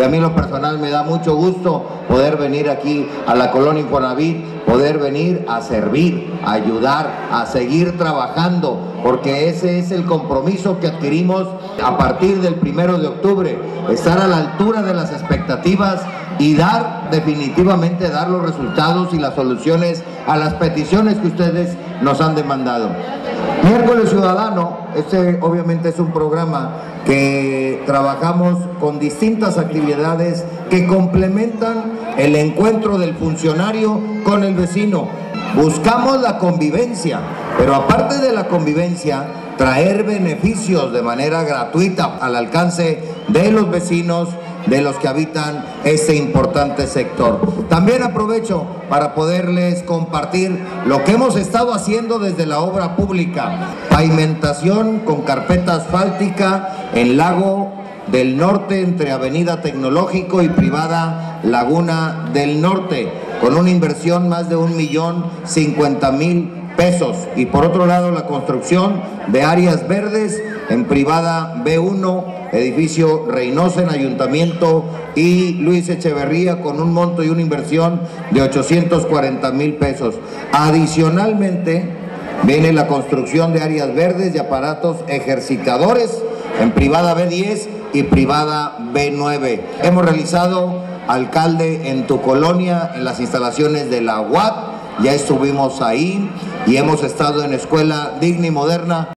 y a mí lo personal me da mucho gusto poder venir aquí a la colonia Infonavit, poder venir a servir, a ayudar, a seguir trabajando, porque ese es el compromiso que adquirimos a partir del primero de octubre, estar a la altura de las expectativas y dar definitivamente dar los resultados y las soluciones a las peticiones que ustedes nos han demandado. Miércoles Ciudadano, este obviamente es un programa que trabajamos con distintas actividades que complementan el encuentro del funcionario con el vecino. Buscamos la convivencia, pero aparte de la convivencia, traer beneficios de manera gratuita al alcance de los vecinos de los que habitan este importante sector. También aprovecho para poderles compartir lo que hemos estado haciendo desde la obra pública. Pavimentación con carpeta asfáltica en Lago del Norte entre Avenida Tecnológico y Privada Laguna del Norte, con una inversión más de un millón cincuenta mil pesos. Y por otro lado, la construcción de áreas verdes en privada B1, edificio Reynosa en Ayuntamiento y Luis Echeverría con un monto y una inversión de 840 mil pesos. Adicionalmente, viene la construcción de áreas verdes y aparatos ejercitadores en privada B10 y privada B9. Hemos realizado alcalde en tu colonia, en las instalaciones de la UAP, ya estuvimos ahí y hemos estado en escuela digna y moderna.